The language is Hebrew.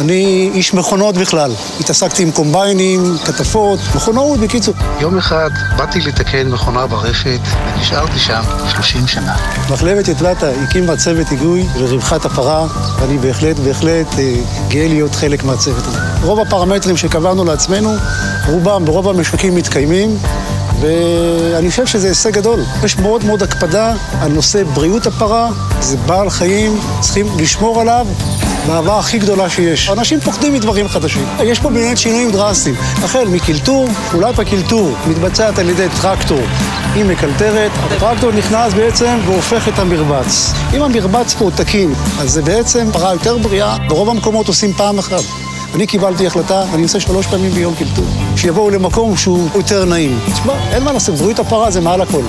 אני איש מכונות בכלל. התעסקתי עם קומביינים, כתפות, מכונאות בקיצור. יום אחד באתי לתקן מכונה ברפת, ונשארתי שם 30 שנה. מחלבת יטבתה הקימה צוות היגוי לרווחת הפרה, ואני בהחלט, בהחלט אה, גאה להיות חלק מהצוות הזה. רוב הפרמטרים שקבענו לעצמנו, רובם ברוב המשקים מתקיימים. ואני חושב שזה הישג גדול. יש מאוד מאוד הקפדה על נושא בריאות הפרה, זה בעל חיים, צריכים לשמור עליו באהבה הכי גדולה שיש. אנשים פוחדים מדברים חדשים. יש פה באמת שינויים דרסטיים. החל מקלטור, פעולת הקלטור מתבצעת על ידי טרקטור עם מקלטרת, הטרקטור נכנס בעצם והופך את המרבץ. אם המרבץ פה תקין, אז זה בעצם פרה יותר בריאה, ברוב המקומות עושים פעם אחת. אני קיבלתי החלטה, אני עושה שלוש פעמים ביום קלטור. שיבואו למקום שהוא יותר נעים. תשמע, אין מה לעשות, בריאות הפרה זה מעל הכל.